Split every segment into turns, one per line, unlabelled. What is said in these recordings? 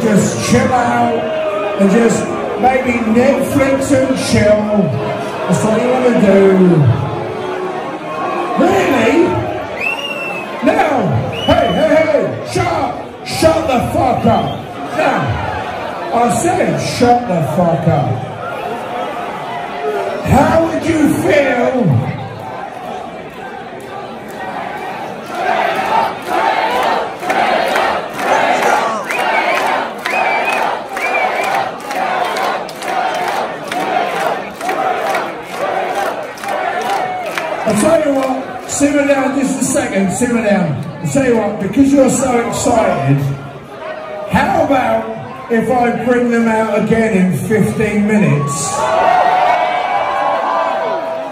just chill out and just maybe Netflix and chill. That's what you want to do. Really? Now, hey, hey, hey, shut. Shut the fuck up. Now, I said shut the fuck up. How would you feel I'll tell you what, simmer down just a second, simmer down. I'll tell you what, because you're so excited, how about if I bring them out again in 15 minutes?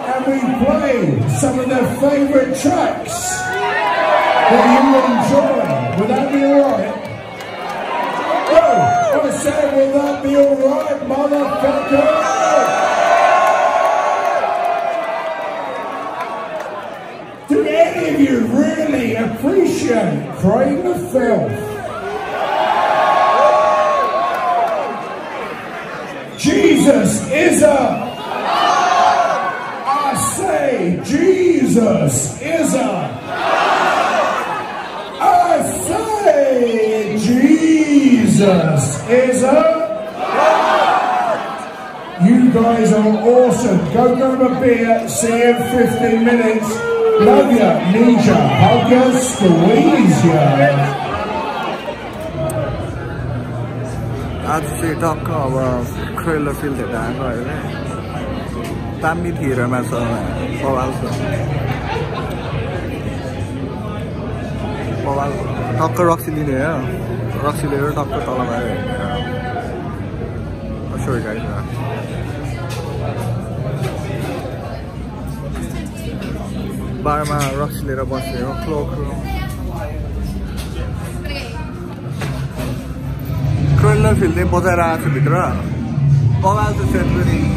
And we play some of their favourite tracks that you enjoy. Would that be alright? Oh, I said, will that be alright, motherfucker? Do any of you appreciate Cradle of Filth? Jesus is a. I say, Jesus is a. I say, Jesus is a. You guys are awesome. Go grab a beer. See you in 15 minutes. Navia Ninja Vargas Croatia.
आज चाहिँ टक्क अब खैलो fill theatre आएको होइन दामी थिएरमा छ पवाल पवाल टक्क रक्सी लिने हो रक्सी लिएर टक्क तल भएर हिँडेर छोडिरहेको बारमा रक्सी लिएर बस्ने हो क्लोक ट्रेलर चाहिँ बजाएर आएको छु भित्र। छु सेट पनि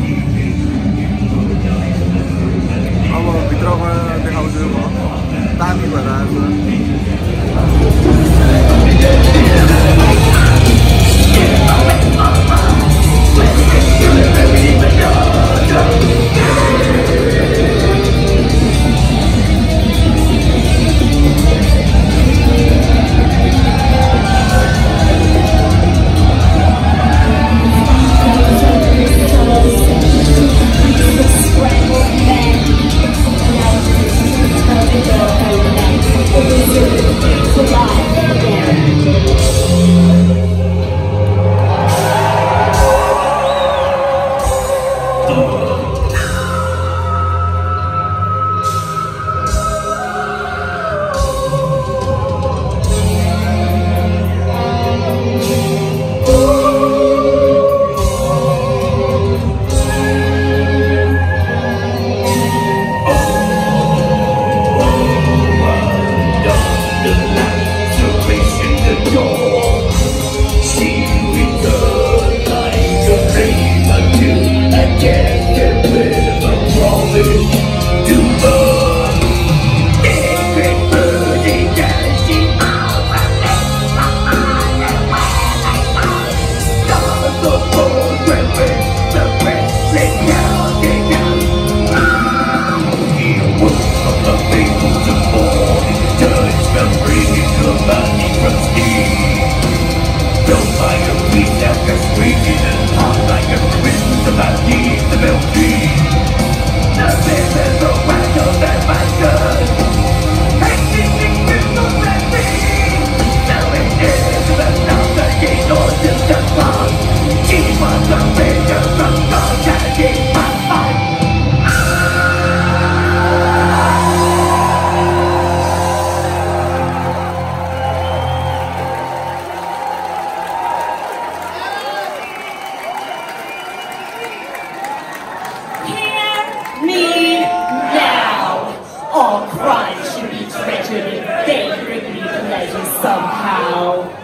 somehow.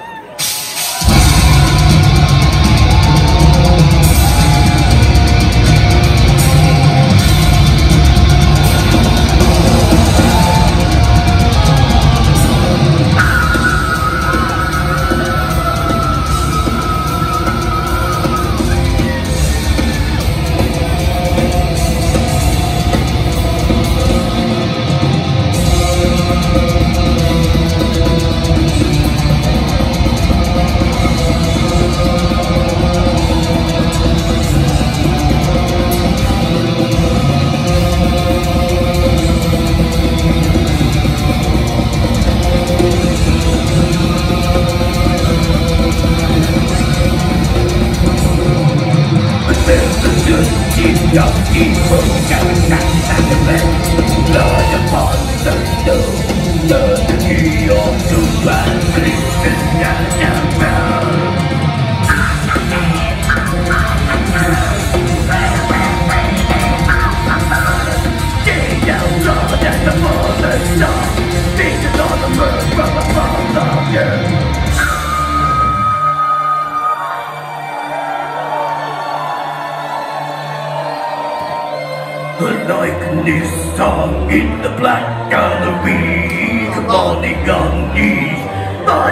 Of evil going down the bed Blood upon the door The key of black Christian down A likeness hung in the black gallery. Commanding on knees, Now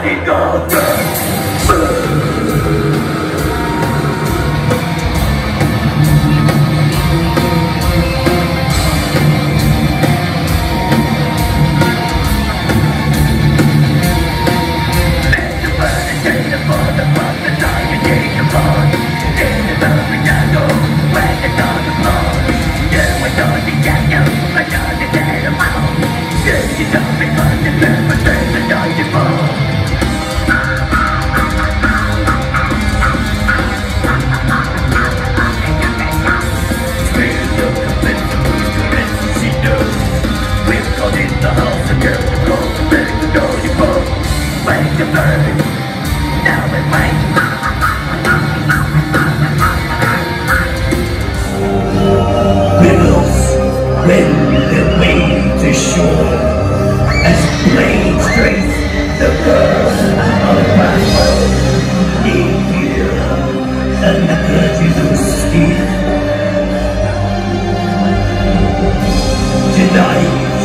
Tonight,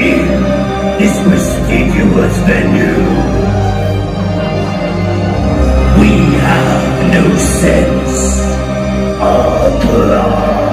in this prestigious venue, no sense of love.